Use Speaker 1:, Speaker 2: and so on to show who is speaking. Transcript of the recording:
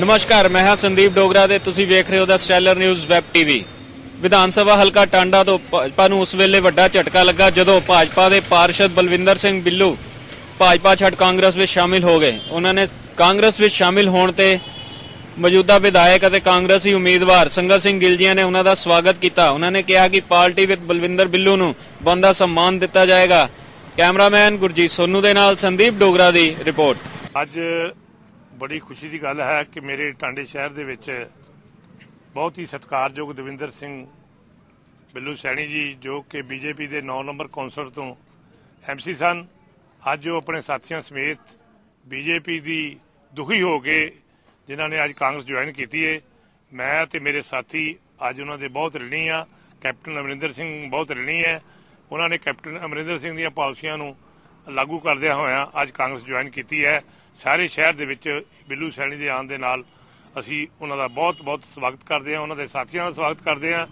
Speaker 1: ਨਮਸਕਾਰ, ਮੈਂ ਹਾਂ ਸੰਦੀਪ ਡੋਗਰਾ ਤੇ ਤੁਸੀਂ ਵੇਖ ਰਹੇ ਹੋ the stellar news web TV. ਵਿਧਾਨ ਸਭਾ ਹਲਕਾ ਟਾਂਡਾ ਤੋਂ ਭਾਜਪਾ ਨੂੰ ਉਸ ਵੇਲੇ ਵੱਡਾ ਝਟਕਾ ਲੱਗਾ ਜਦੋਂ ਭਾਜਪਾ ਦੇ ਪਾਰਸ਼ਦ ਬਲਵਿੰਦਰ ਸਿੰਘ ਬਿੱਲੂ ਭਾਜਪਾ ਛੱਡ ਕਾਂਗਰਸ ਵਿੱਚ ਸ਼ਾਮਿਲ ਹੋ ਗਏ। ਉਹਨਾਂ ਨੇ ਕਾਂਗਰਸ ਵਿੱਚ ਸ਼ਾਮਿਲ ਹੋਣ ਤੇ ਮੌਜੂਦਾ ਵਿਧਾਇਕ ਅਤੇ ਕਾਂਗਰਸੀ ਉਮੀਦਵਾਰ ਸੰਗਤ ਸਿੰਘ ਗਿਲਜੀਆਂ ਨੇ ਉਹਨਾਂ ਦਾ ਸਵਾਗਤ ਕੀਤਾ। ਉਹਨਾਂ ਨੇ ਕਿਹਾ ਕਿ ਪਾਰਟੀ ਵਿੱਚ ਬਲਵਿੰਦਰ ਬਿੱਲੂ ਨੂੰ ਬੰਦਾ ਸਨਮਾਨ ਦਿੱਤਾ ਜਾਏਗਾ। ਕੈਮਰਾਮੈਨ ਗੁਰਜੀਤ ਸੋਨੂ ਦੇ ਨਾਲ ਸੰਦੀਪ ਡੋਗਰਾ ਦੀ ਰਿਪੋਰਟ।
Speaker 2: ਅੱਜ ਬੜੀ ਖੁਸ਼ੀ ਦੀ ਗੱਲ ਹੈ ਕਿ ਮੇਰੇ ਟਾਂਡੇ ਸ਼ਹਿਰ ਦੇ ਵਿੱਚ ਬਹੁਤ ਹੀ ਸਤਿਕਾਰਯੋਗ ਦਵਿੰਦਰ ਸਿੰਘ ਬਿੱਲੂ ਸੈਣੀ ਜੀ, ਜੋ ਕਿ ਬੀਜੇਪੀ ਦੇ 9 ਨੰਬਰ ਕੌਂਸਲਰ ਤੋਂ ਐਮਸੀ ਸਨ। ਅੱਜ ਉਹ ਆਪਣੇ ਸਾਥੀਆਂ ਸਮੇਤ ਬੀਜੇਪੀ ਦੀ ਦੁਖੀ ਹੋ ਕੇ ਜਿਨ੍ਹਾਂ ਨੇ ਅੱਜ ਕਾਂਗਰਸ ਜੁਆਇਨ ਕੀਤੀ ਹੈ ਮੈਂ ਤੇ ਮੇਰੇ ਸਾਥੀ ਅੱਜ ਉਹਨਾਂ ਦੇ ਬਹੁਤ ਰਣੀ ਆ। ਕੈਪਟਨ ਅਮਰਿੰਦਰ ਸਿੰਘ ਬਹੁਤ ਰਣੀ ਹੈ। ਉਹਨਾਂ ਨੇ ਕੈਪਟਨ ਅਮਰਿੰਦਰ ਸਿੰਘ ਦੀਆਂ ਪਾਲਿਸੀਆਂ ਨੂੰ ਲਾਗੂ ਕਰਦਿਆਂ ਹੋਇਆਂ ਅੱਜ ਕਾਂਗਰਸ ਜੁਆਇਨ ਕੀਤੀ ਹੈ। ਸਾਰੇ ਸ਼ਹਿਰ ਦੇ ਵਿੱਚ ਬਿੱਲੂ ਸੈਣੀ ਦੇ ਆਉਣ ਦੇ ਨਾਲ ਅਸੀਂ ਉਹਨਾਂ ਦਾ ਬਹੁਤ ਬਹੁਤ ਸਵਾਗਤ ਕਰਦੇ ਹਾਂ, ਉਹਨਾਂ ਦੇ ਸਾਥੀਆਂ ਦਾ ਸਵਾਗਤ ਕਰਦੇ ਹਾਂ।